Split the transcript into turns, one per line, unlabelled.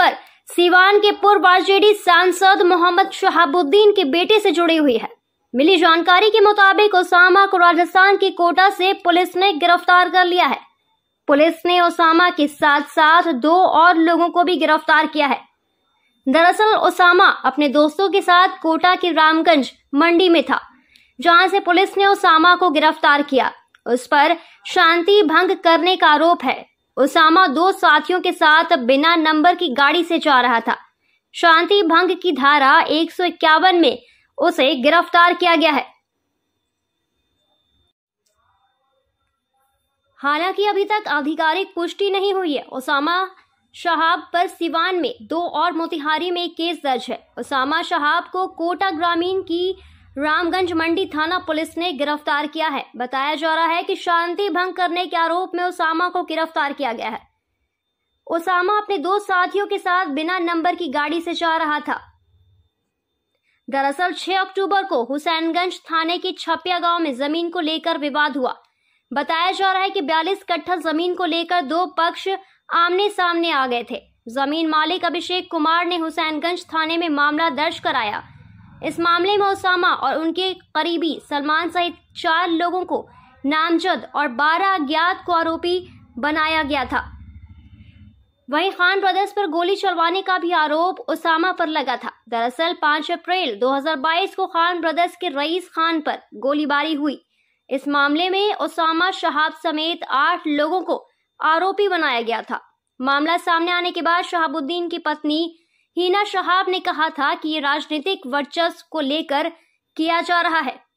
खबर सीवान के पूर्व आरजेडी सांसद मोहम्मद शहाबुद्दीन के बेटे से जुड़ी हुई है। मिली जानकारी के मुताबिक ओसामा को राजस्थान के कोटा से पुलिस ने गिरफ़्तार कर लिया है। पुलिस ने ओसामा के साथ साथ दो और लोगों को भी गिरफ़्तार किया है। दरअसल ओसामा अपने दोस्तों के साथ कोटा के रामगंज मंडी में था, जहाँ से पुलिस ने ओसामा को गिरफ़्तार किया। उस पर शांति भंग करने का आरोप है। ओसामा दो साथियों के साथ बिना नंबर की गाड़ी से जा रहा था। शांति भंग की धारा एक में उसे गिरफ़्तार किया गया है। हालाँकि अभी तक आधिकारिक पुष्टि नहीं हुई है। ओसामा शहाब पर सिवान में दो और मोतिहारी में केस दर्ज है। ओसामा शहाब को कोटा ग्रामीण की रामगंज मंडी थाना पुलिस ने गिरफ़्तार किया है। बताया जा रहा है कि शांति भंग करने के आरोप में ओसामा को गिरफ़्तार किया गया है। ओसामा अपने दो साथियों के साथ बिना नंबर की गाड़ी से जा रहा था। दरअसल 6 अक्टूबर को हुसैनगंज थाने के छपिया गाँव में ज़मीन को लेकर विवाद हुआ। बताया जा रहा है कि 42 कट्ठा ज़मीन को लेकर दो पक्ष आमने सामने आ गए थे। ज़मीन मालिक अभिषेक कुमार ने हुसैनगंज थाने में मामला दर्ज कराया। इस मामले में ओसामा और उनके करीबी सलमान सहित चार लोगों को नामजद और बारह अज्ञात को आरोपी बनाया गया था। वहीं खान ब्रदर्स पर गोली चलवाने का भी आरोप ओसामा पर लगा था। दरअसल 5 अप्रैल 2022 को खान ब्रदर्स के रईस खान पर गोलीबारी हुई। इस मामले में ओसामा शहाब समेत आठ लोगों को आरोपी बनाया गया था। मामला सामने आने के बाद शहाबुद्दीन की पत्नी हीना शहाब ने कहा था कि ये राजनीतिक वर्चस्व को लेकर किया जा रहा है।